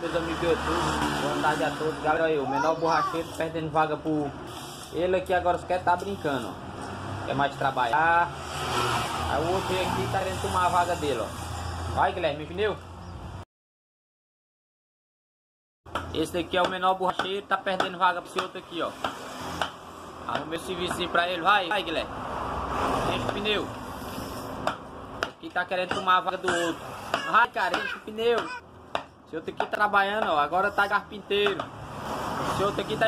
meus amigos YouTube. Boa tarde a todos. Galera, aí, o menor borracheiro perdendo vaga por ele aqui agora só quer tá brincando, ó. Quer mais trabalhar. Aí o outro aqui tá querendo tomar a vaga dele, ó. Vai, Guilherme, pneu. Esse daqui é o menor borracheiro, tá perdendo vaga pro esse outro aqui, ó. Arrumei o serviço pra ele, vai, vai, Guilherme. Enche o pneu. Aqui tá querendo tomar a vaga do outro. Vai, cara, enche o pneu. Esse outro aqui tá trabalhando, ó. Agora tá carpinteiro. Esse outro aqui tá